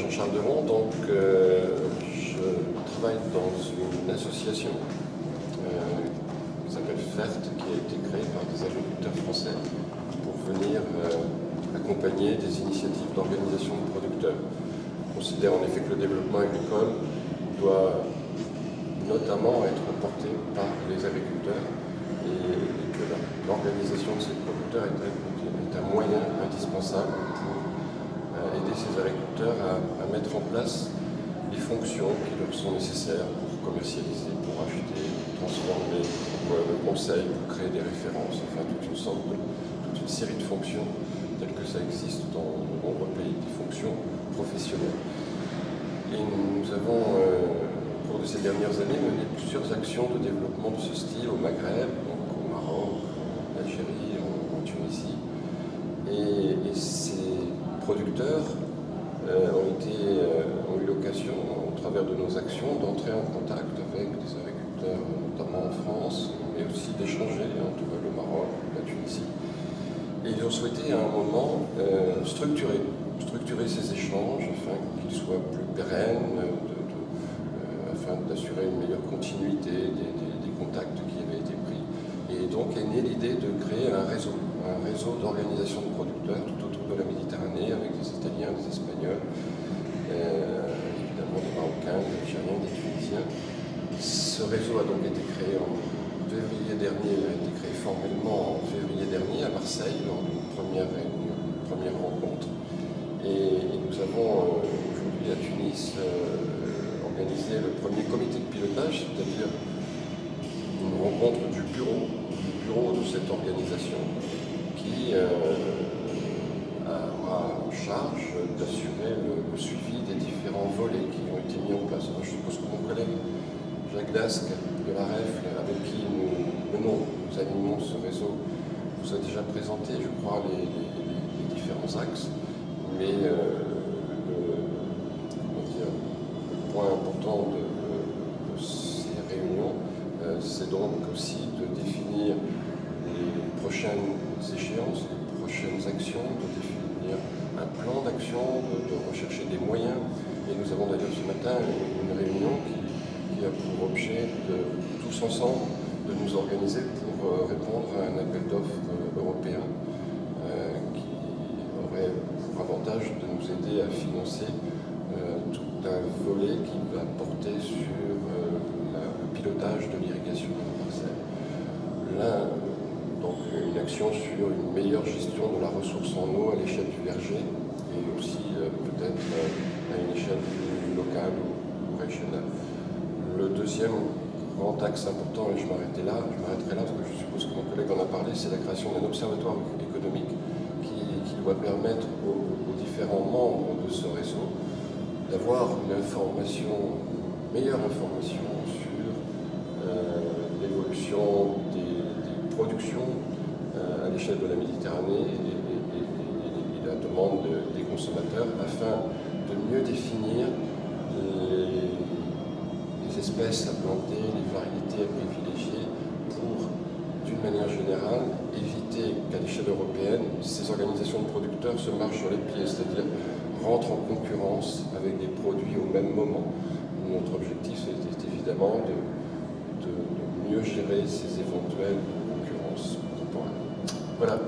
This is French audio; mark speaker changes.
Speaker 1: Jean-Charles Deron, donc euh, je travaille dans une association euh, qui s'appelle FERT, qui a été créée par des agriculteurs français pour venir accompagner des initiatives d'organisation de producteurs. On considère en effet que le développement agricole doit notamment être porté par les agriculteurs et, que l'organisation de ces producteurs est un moyen indispensable pour aider ces agriculteurs à, mettre en place les fonctions qui leur sont nécessaires pour commercialiser, pour acheter, pour transformer, pour le conseil, pour créer des références, enfin toute une, sorte toute une série de fonctions telles que ça existe dans de nombreux pays, des fonctions professionnelles. Et nous avons, euh, au cours de ces dernières années, mené plusieurs actions de développement de ce style au Maghreb, donc au Maroc, en Algérie, en, Tunisie. Et producteurs euh, euh, ont eu l'occasion, au travers de nos actions, d'entrer en contact avec des agriculteurs, notamment en France, mais aussi d'échanger entre le Maroc, la Tunisie. Et ils ont souhaité à un moment euh, structurer, ces échanges afin qu'ils soient plus pérennes, afin d'assurer une meilleure continuité des, contacts qui avaient été pris. Et donc est née l'idée de créer un réseau, un réseau d'organisation de producteurs tout autour de la Méditerranée avec des Italiens, des Espagnols, euh, évidemment des Marocains, des Algériens, des Tunisiens. Ce réseau a donc été créé en février dernier, a été créé formellement en février dernier à Marseille lors d'une première première rencontre. Et, nous avons euh, aujourd'hui à Tunis euh, organisé le premier comité de pilotage, c'est-à-dire une rencontre du bureau, du bureau de cette organisation qui charge d'assurer le, suivi des différents volets qui ont été mis en place. je suppose que mon collègue Jacques Dasque de la REF, avec qui nous menons, nous animons ce réseau, vous a déjà présenté, je crois, les, différents axes. Mais euh, le, point important de, ces réunions, euh, c'est donc aussi de définir les prochaines échéances, les prochaines actions, de définir un plan d'action, de, rechercher des moyens. Et nous avons d'ailleurs ce matin une, réunion qui, a pour objet de tous ensemble de nous organiser pour euh, répondre à un appel d'offres euh, européen euh, qui aurait pour avantage de nous aider à financer tout un volet qui va porter sur le pilotage de l'irrigation de la parcelle. Là, donc une action sur une meilleure gestion de la ressource en eau à l'échelle du verger et aussi peut-être euh, à une échelle plus locale ou régionale. Le deuxième grand axe important, et je m'arrêterai là, je m'arrêterai là parce que je suppose que mon collègue en a parlé, c'est la création d'un observatoire économique qui, doit permettre aux, différents membres de ce réseau d'avoir une information, une meilleure information sur euh, l'évolution production euh, à l'échelle de la Méditerranée et, la demande des consommateurs afin de mieux définir à planter, les variétés à privilégier pour, d'une manière générale, éviter qu'à l'échelle européenne, ces organisations de producteurs se marchent sur les pieds, c'est-à-dire rentrent en concurrence avec des produits au même moment. Notre objectif, c'est évidemment de, de mieux gérer ces éventuels voilà.